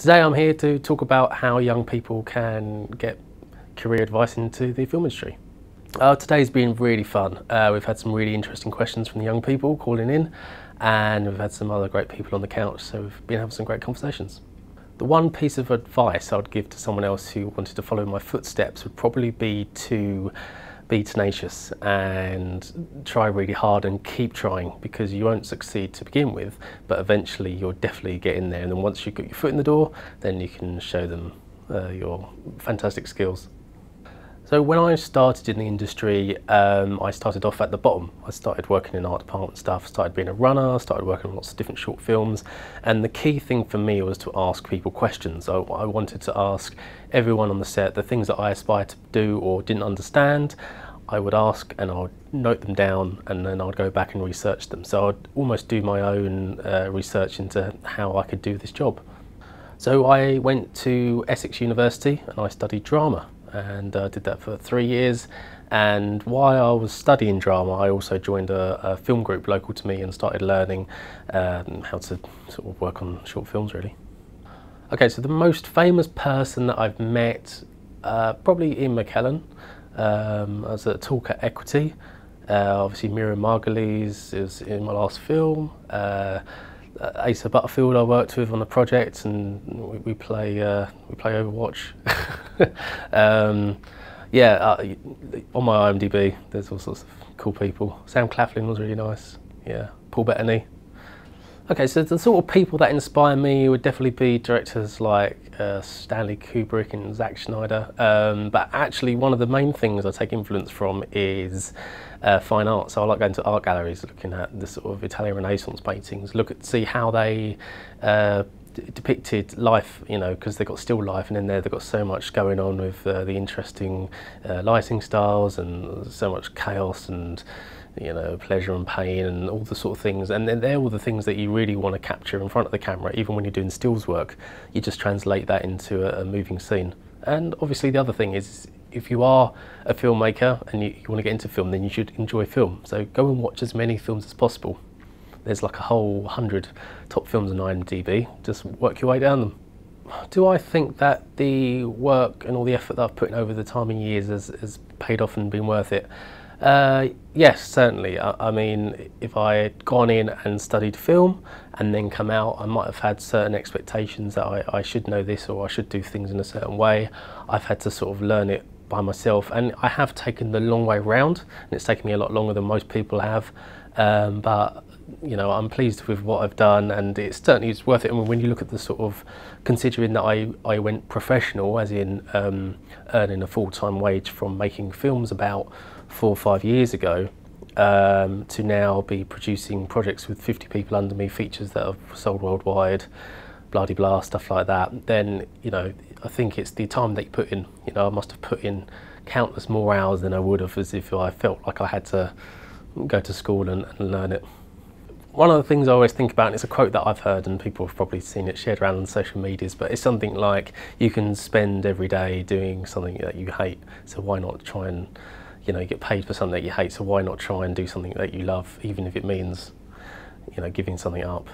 Today I'm here to talk about how young people can get career advice into the film industry. Uh, today's been really fun. Uh, we've had some really interesting questions from the young people calling in and we've had some other great people on the couch so we've been having some great conversations. The one piece of advice I would give to someone else who wanted to follow my footsteps would probably be to be tenacious and try really hard and keep trying because you won't succeed to begin with, but eventually you'll definitely get in there. And then once you've got your foot in the door, then you can show them uh, your fantastic skills. So when I started in the industry, um, I started off at the bottom. I started working in art department stuff, started being a runner, started working on lots of different short films. And the key thing for me was to ask people questions. I, I wanted to ask everyone on the set the things that I aspired to do or didn't understand. I would ask and I would note them down and then I'd go back and research them. So I'd almost do my own uh, research into how I could do this job. So I went to Essex University and I studied drama and uh, did that for three years. And while I was studying drama, I also joined a, a film group local to me and started learning um, how to sort of work on short films really. Okay, so the most famous person that I've met, uh, probably Ian McKellen. Um, I was a talk at Equity. Uh, obviously Miriam Margolyes is in my last film. Uh, Asa Butterfield I worked with on the project and we, we play uh, we play Overwatch. um, yeah, uh, on my IMDb there's all sorts of cool people. Sam Claflin was really nice. Yeah, Paul Bettany. Okay, so the sort of people that inspire me would definitely be directors like uh, Stanley Kubrick and Zack Snyder. Um, but actually, one of the main things I take influence from is uh, fine art. So I like going to art galleries, looking at the sort of Italian Renaissance paintings, look at see how they uh, depicted life, you know, because they've got still life, and in there they've got so much going on with uh, the interesting uh, lighting styles and so much chaos and you know, pleasure and pain and all the sort of things. And then they're all the things that you really want to capture in front of the camera, even when you're doing stills work. You just translate that into a, a moving scene. And obviously, the other thing is, if you are a filmmaker and you, you want to get into film, then you should enjoy film. So go and watch as many films as possible. There's like a whole hundred top films on IMDb. Just work your way down them. Do I think that the work and all the effort that I've put in over the time and years has, has paid off and been worth it? Uh, yes, certainly. I, I, mean, if I had gone in and studied film and then come out, I might have had certain expectations that I, I should know this or I should do things in a certain way. I've had to sort of learn it by myself and I have taken the long way round and it's taken me a lot longer than most people have. Um, but you know, I'm pleased with what I've done and it's certainly it's worth it. And when you look at the sort of, considering that I, I went professional, as in um, earning a full-time wage from making films about four or five years ago um, to now be producing projects with 50 people under me, features that have sold worldwide, blah blah, stuff like that, then, you know, I think it's the time that you put in. You know, I must have put in countless more hours than I would have as if I felt like I had to go to school and, and learn it. One of the things I always think about, and it's a quote that I've heard and people have probably seen it shared around on social medias, but it's something like you can spend every day doing something that you hate, so why not try and you know, you get paid for something that you hate, so why not try and do something that you love, even if it means, you know, giving something up.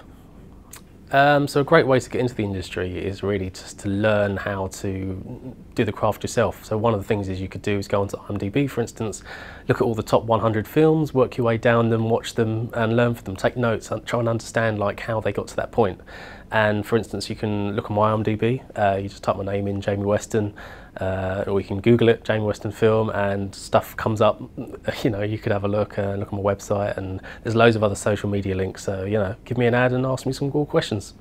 Um, so a great way to get into the industry is really just to learn how to do the craft yourself. So one of the things is you could do is go onto IMDb, for instance, look at all the top 100 films, work your way down them, watch them, and learn from them. Take notes, and try and understand like how they got to that point. And for instance, you can look on my IMDb. Uh, you just type my name in, Jamie Weston, uh, or you can Google it, Jamie Weston Film, and stuff comes up. You know, you could have a look, uh, look on my website, and there's loads of other social media links. So you know, give me an add and ask me some cool questions.